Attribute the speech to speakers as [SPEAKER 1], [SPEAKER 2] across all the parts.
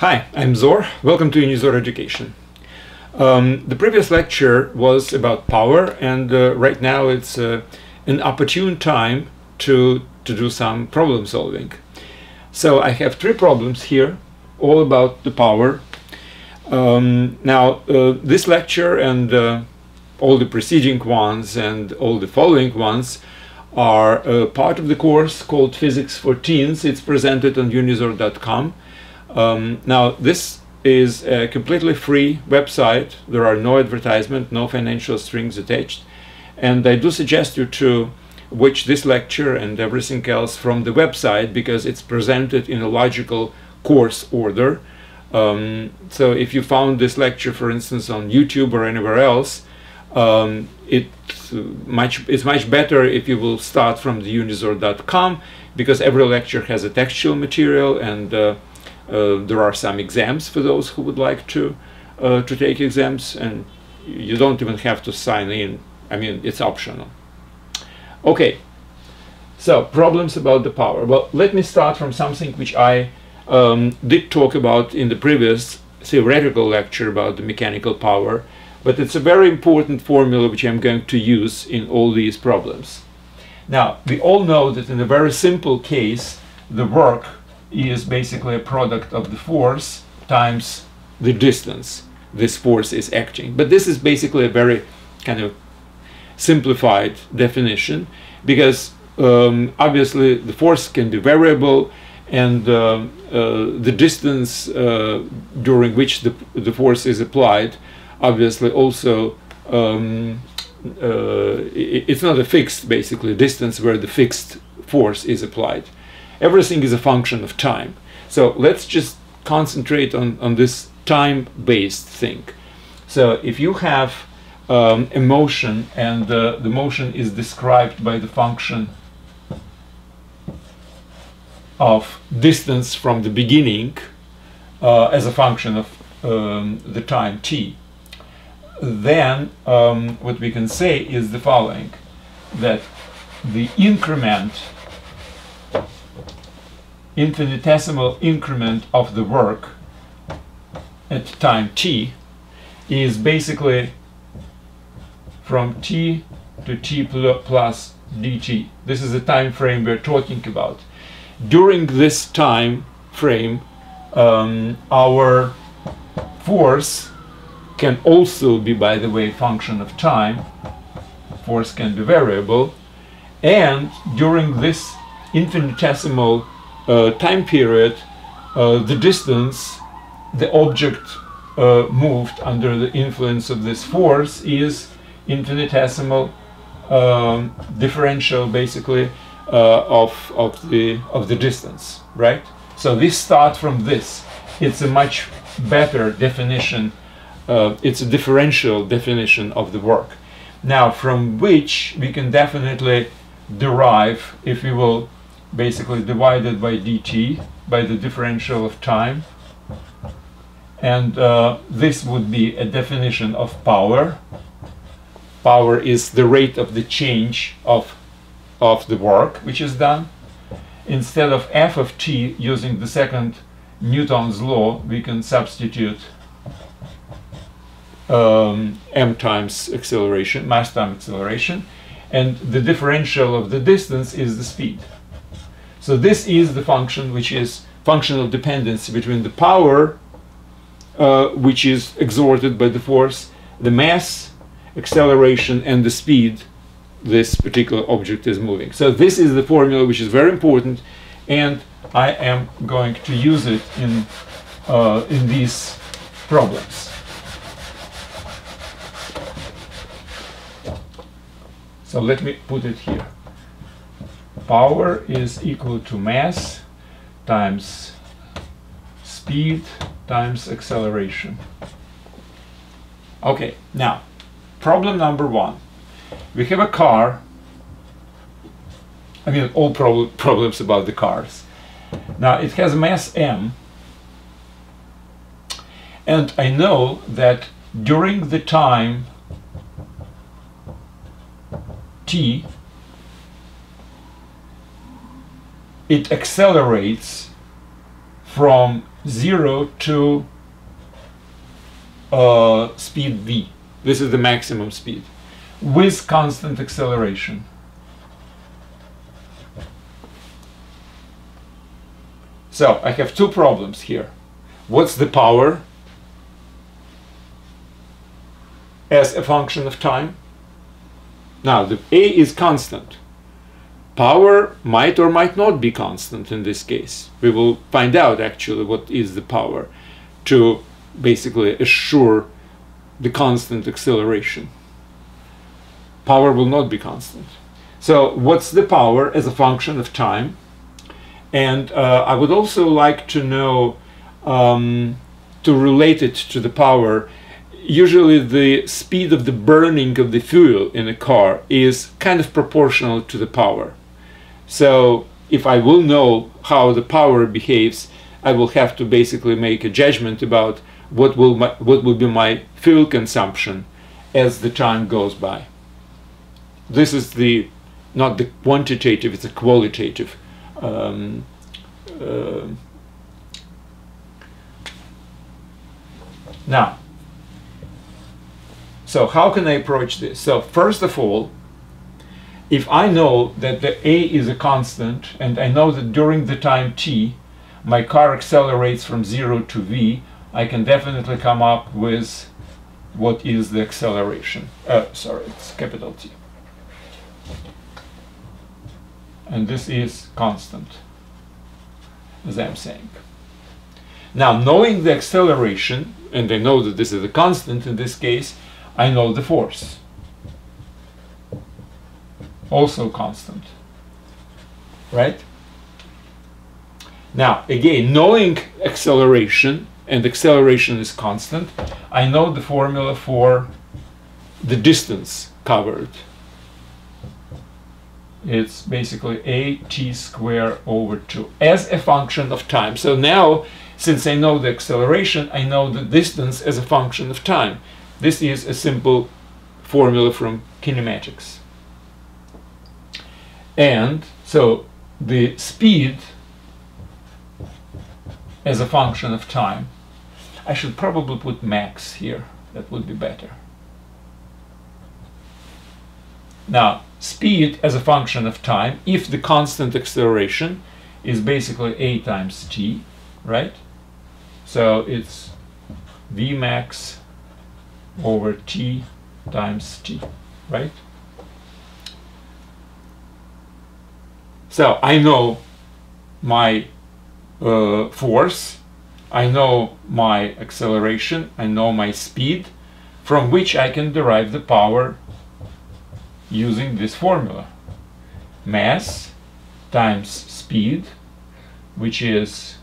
[SPEAKER 1] Hi, I'm Zor. Welcome to Unizor Education. Um, the previous lecture was about power and uh, right now it's uh, an opportune time to, to do some problem solving. So I have three problems here, all about the power. Um, now uh, this lecture and uh, all the preceding ones and all the following ones are uh, part of the course called Physics for Teens. It's presented on unizor.com um, now this is a completely free website. There are no advertisement, no financial strings attached. And I do suggest you to watch this lecture and everything else from the website because it's presented in a logical course order. Um, so if you found this lecture, for instance, on YouTube or anywhere else, um, much it's much better if you will start from the unizor.com because every lecture has a textual material and uh, there are some exams for those who would like to uh, to take exams, and you don't even have to sign in. I mean, it's optional. Okay, so problems about the power. Well, let me start from something which I um, did talk about in the previous theoretical lecture about the mechanical power, but it's a very important formula which I'm going to use in all these problems. Now, we all know that in a very simple case, the work is basically a product of the force times the distance this force is acting. But this is basically a very kind of simplified definition because um, obviously the force can be variable and uh, uh, the distance uh, during which the, the force is applied obviously also um, uh, it, it's not a fixed basically distance where the fixed force is applied everything is a function of time. So let's just concentrate on, on this time-based thing. So if you have um, a motion and uh, the motion is described by the function of distance from the beginning uh, as a function of um, the time t, then um, what we can say is the following, that the increment infinitesimal increment of the work at time t is basically from t to t plus dt. This is the time frame we're talking about. During this time frame, um, our force can also be, by the way, function of time. Force can be variable. And during this infinitesimal time period, uh, the distance the object uh, moved under the influence of this force is infinitesimal um, differential basically of, of, the, of the distance, right? So we start from this. It's a much better definition. Uh, it's a differential definition of the work. Now, from which we can definitely derive, if we will basically divided by dt by the differential of time. And uh, this would be a definition of power. Power is the rate of the change of of the work which is done. Instead of f of t using the second Newton's law we can substitute um, m times acceleration mass times acceleration. And the differential of the distance is the speed so this is the function which is functional dependency between the power uh, which is exerted by the force, the mass, acceleration, and the speed this particular object is moving. So this is the formula which is very important and I am going to use it in, uh, in these problems. So let me put it here power is equal to mass times speed times acceleration. Okay, now, problem number one. We have a car. I mean, all prob problems about the cars. Now, it has mass m. And I know that during the time t, it accelerates from 0 to uh, speed v. This is the maximum speed with constant acceleration. So I have two problems here. What's the power as a function of time? Now the A is constant. Power might or might not be constant in this case. We will find out actually what is the power to basically assure the constant acceleration. Power will not be constant. So what's the power as a function of time? And uh, I would also like to know, um, to relate it to the power, usually the speed of the burning of the fuel in a car is kind of proportional to the power. So if I will know how the power behaves, I will have to basically make a judgment about what will my, what will be my fuel consumption as the time goes by. This is the not the quantitative; it's a qualitative um, uh, now, so how can I approach this? So first of all, if I know that the a is a constant and I know that during the time t my car accelerates from 0 to v, I can definitely come up with what is the acceleration. Uh, sorry, it's capital T and this is constant, as I'm saying. Now, knowing the acceleration, and I know that this is a constant in this case, I know the force. Also constant. Right? Now, again, knowing acceleration, and acceleration is constant, I know the formula for the distance covered it's basically a t square over 2 as a function of time. So now, since I know the acceleration, I know the distance as a function of time. This is a simple formula from kinematics. And so the speed as a function of time, I should probably put max here, that would be better. Now, speed as a function of time, if the constant acceleration is basically a times t, right? So it's v max over t times t, right? So I know my uh, force, I know my acceleration, I know my speed, from which I can derive the power using this formula. Mass times speed, which is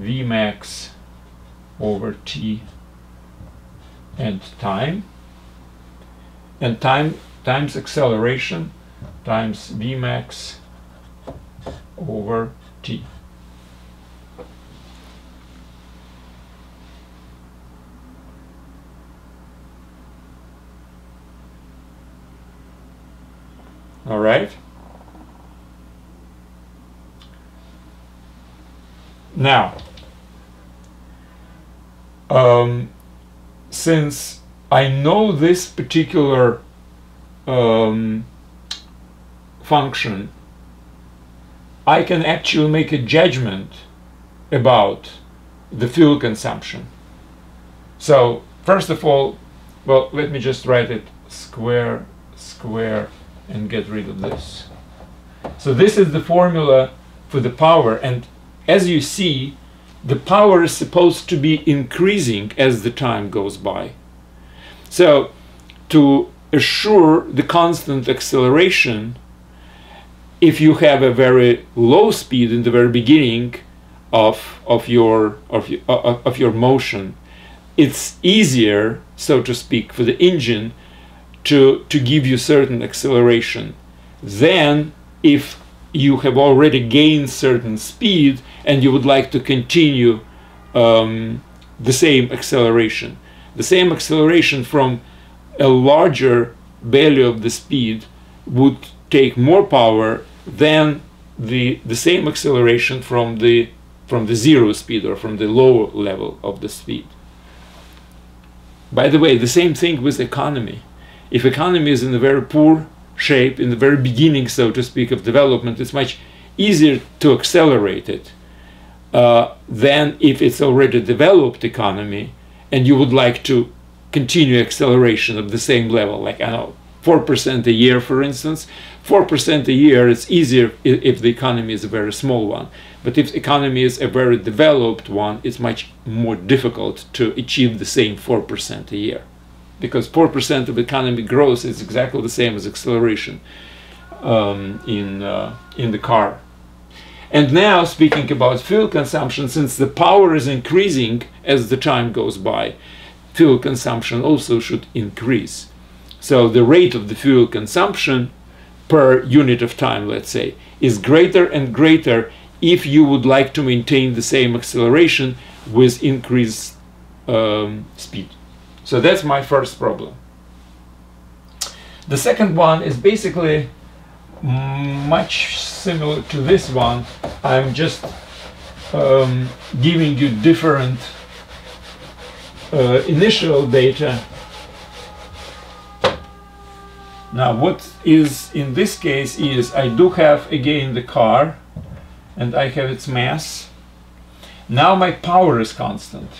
[SPEAKER 1] Vmax over T and time, and time times acceleration times Vmax over T. All right. Now, um, since I know this particular um, function, I can actually make a judgment about the fuel consumption. So first of all, well, let me just write it square, square, and get rid of this. So this is the formula for the power and as you see the power is supposed to be increasing as the time goes by. So to assure the constant acceleration if you have a very low speed in the very beginning of, of, your, of, uh, of your motion it's easier so to speak for the engine to, to give you certain acceleration. Then, if you have already gained certain speed and you would like to continue um, the same acceleration, the same acceleration from a larger value of the speed would take more power than the, the same acceleration from the from the zero speed or from the lower level of the speed. By the way, the same thing with economy. If economy is in a very poor shape, in the very beginning, so to speak, of development, it's much easier to accelerate it uh, than if it's already developed economy and you would like to continue acceleration of the same level, like I know, 4% a year, for instance. 4% a year, is easier if the economy is a very small one. But if the economy is a very developed one, it's much more difficult to achieve the same 4% a year. Because 4% of economy growth is exactly the same as acceleration um, in, uh, in the car. And now, speaking about fuel consumption, since the power is increasing as the time goes by, fuel consumption also should increase. So the rate of the fuel consumption per unit of time, let's say, is greater and greater if you would like to maintain the same acceleration with increased um, speed. So that's my first problem. The second one is basically much similar to this one. I'm just um, giving you different uh, initial data Now what is in this case is I do have again the car and I have its mass. Now my power is constant.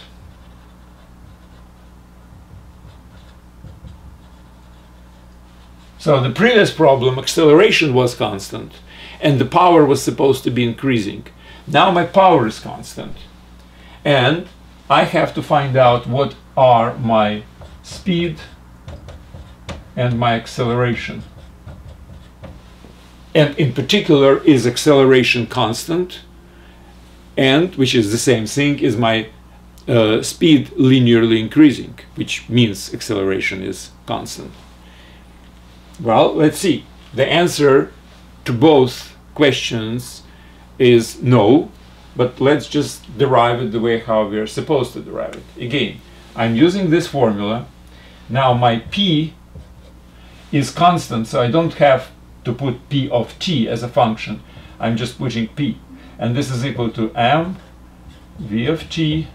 [SPEAKER 1] So the previous problem, acceleration was constant and the power was supposed to be increasing. Now my power is constant. And I have to find out what are my speed, and my acceleration. And in particular, is acceleration constant? And, which is the same thing, is my uh, speed linearly increasing, which means acceleration is constant. Well, let's see. The answer to both questions is no, but let's just derive it the way how we are supposed to derive it. Again, I'm using this formula. Now my p is constant, so I don't have to put p of t as a function. I'm just putting p. And this is equal to m v of t.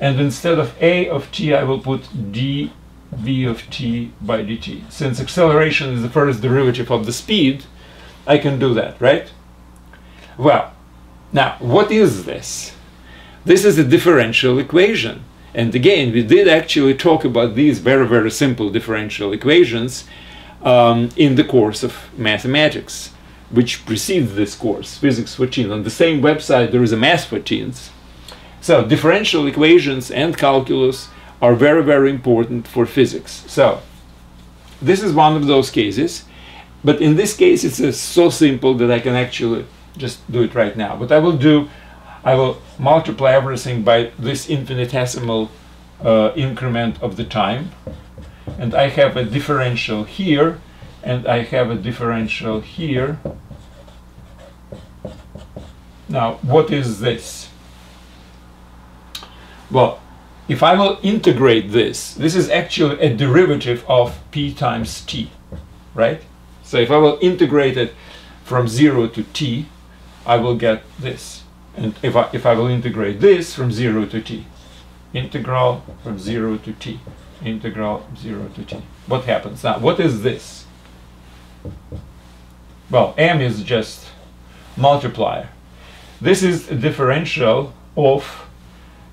[SPEAKER 1] And instead of a of t, I will put d v of t by dt. Since acceleration is the first derivative of the speed, I can do that, right? Well, now, what is this? This is a differential equation. And again, we did actually talk about these very, very simple differential equations um, in the course of mathematics, which precedes this course, Physics for Teens. On the same website, there is a Math for Teens. So differential equations and calculus are very, very important for physics. So this is one of those cases, but in this case, it's uh, so simple that I can actually just do it right now. But I will do, I will multiply everything by this infinitesimal uh, increment of the time and I have a differential here and I have a differential here. Now, what is this? Well, if I will integrate this, this is actually a derivative of p times t, right? So if I will integrate it from 0 to t, I will get this. And if I, if I will integrate this from 0 to t, integral from 0 to t integral 0 to t. What happens? Now, what is this? Well, m is just multiplier. This is a differential of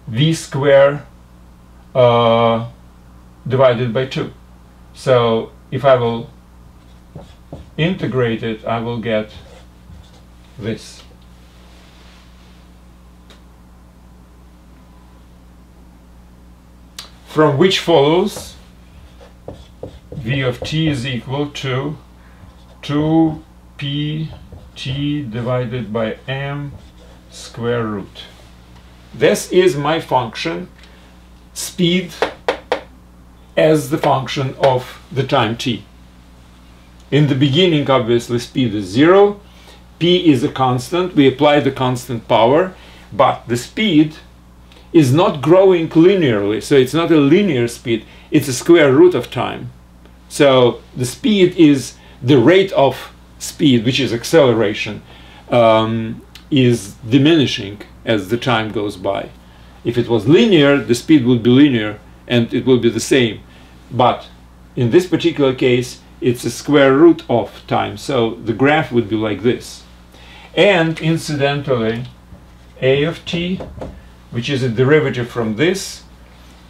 [SPEAKER 1] v square uh, divided by 2. So if I will integrate it, I will get this. From which follows v of t is equal to 2pt divided by m square root. This is my function speed as the function of the time t. In the beginning, obviously, speed is zero. p is a constant. We apply the constant power, but the speed is not growing linearly. So it's not a linear speed, it's a square root of time. So the speed is the rate of speed, which is acceleration, um, is diminishing as the time goes by. If it was linear, the speed would be linear and it will be the same. But in this particular case, it's a square root of time. So the graph would be like this. And incidentally, a of t, which is a derivative from this,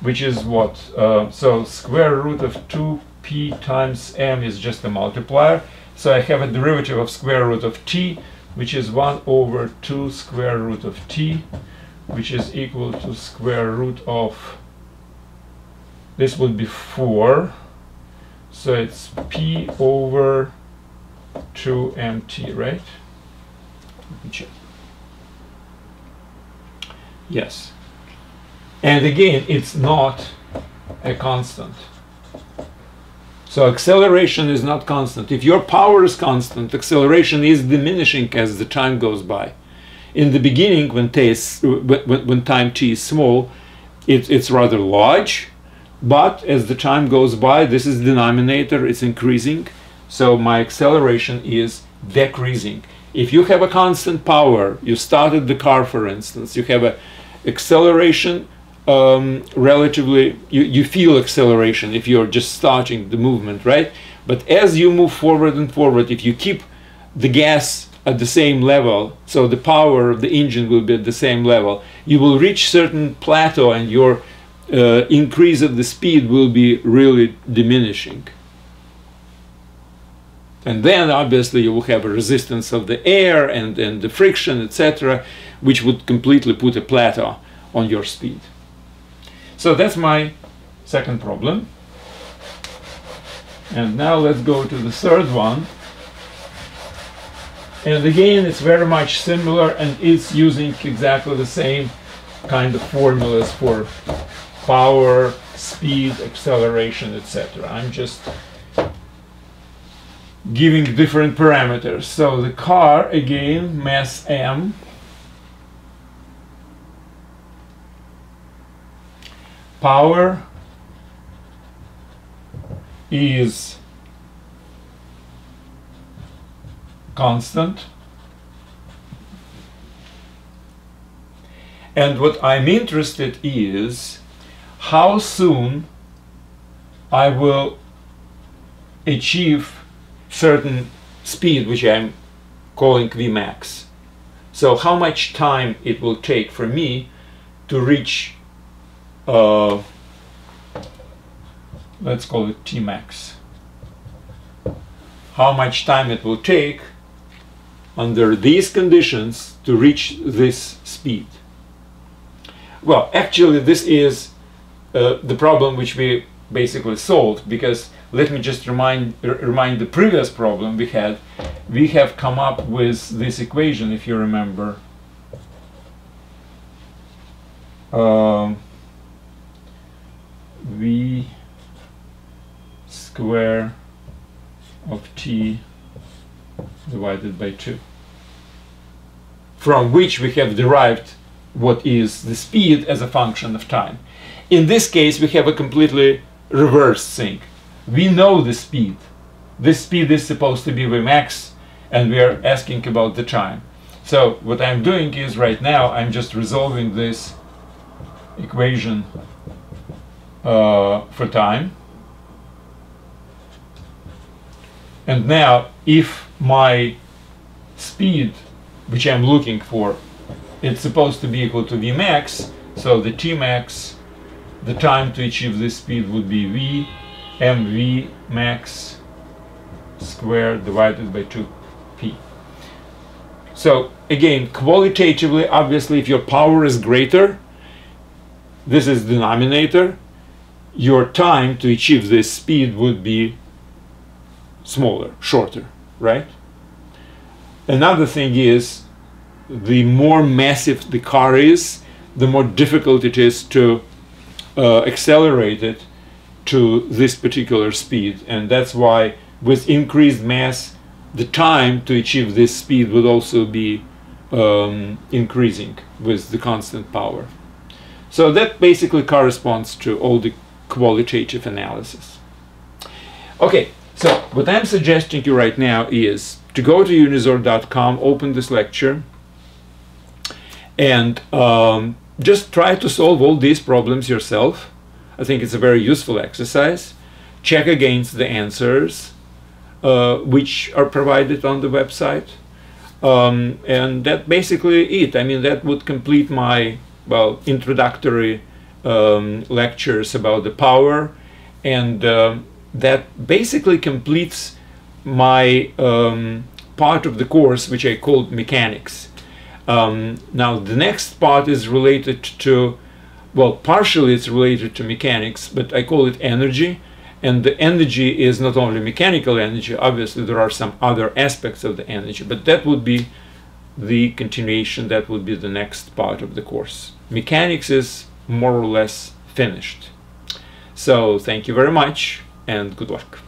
[SPEAKER 1] which is what? Uh, so square root of 2p times m is just a multiplier. So I have a derivative of square root of t, which is 1 over 2 square root of t, which is equal to square root of, this would be 4, so it's p over 2mt, right? Let me check. Yes. And again, it's not a constant. So acceleration is not constant. If your power is constant, acceleration is diminishing as the time goes by. In the beginning, when, t is, when, when time t is small, it, it's rather large, but as the time goes by, this is denominator, it's increasing, so my acceleration is decreasing. If you have a constant power, you started the car, for instance, you have a acceleration um, relatively you, you feel acceleration if you're just starting the movement right? But as you move forward and forward if you keep the gas at the same level so the power of the engine will be at the same level you will reach certain plateau and your uh, increase of the speed will be really diminishing. And then obviously you will have a resistance of the air and, and the friction etc which would completely put a plateau on your speed so that's my second problem. And now let's go to the third one. And again, it's very much similar and it's using exactly the same kind of formulas for power, speed, acceleration, etc. I'm just giving different parameters. So the car, again, mass m, power is constant and what I'm interested is how soon I will achieve certain speed which I'm calling Vmax. So how much time it will take for me to reach uh, let's call it Tmax. How much time it will take under these conditions to reach this speed. Well, actually this is uh, the problem which we basically solved because let me just remind remind the previous problem we had. We have come up with this equation, if you remember. Um, v square of t divided by 2 from which we have derived what is the speed as a function of time. In this case we have a completely reverse thing. We know the speed. This speed is supposed to be Vmax and we are asking about the time. So what I'm doing is right now I'm just resolving this equation uh, for time. And now if my speed, which I'm looking for, it's supposed to be equal to Vmax, so the Tmax, the time to achieve this speed would be V mv max squared divided by 2p. So again, qualitatively, obviously, if your power is greater, this is denominator, your time to achieve this speed would be smaller, shorter, right? Another thing is the more massive the car is, the more difficult it is to uh, accelerate it to this particular speed. And that's why with increased mass, the time to achieve this speed would also be um, increasing with the constant power. So that basically corresponds to all the qualitative analysis. Okay, so what I'm suggesting you right now is to go to unizor.com, open this lecture, and um, just try to solve all these problems yourself. I think it's a very useful exercise. Check against the answers uh, which are provided on the website. Um, and that basically it. I mean, that would complete my, well, introductory um, lectures about the power. And uh, that basically completes my um, part of the course, which I called mechanics. Um, now the next part is related to, well, partially it's related to mechanics, but I call it energy. And the energy is not only mechanical energy, obviously there are some other aspects of the energy, but that would be the continuation, that would be the next part of the course. Mechanics is more or less finished. So thank you very much and good luck.